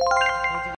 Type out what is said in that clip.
you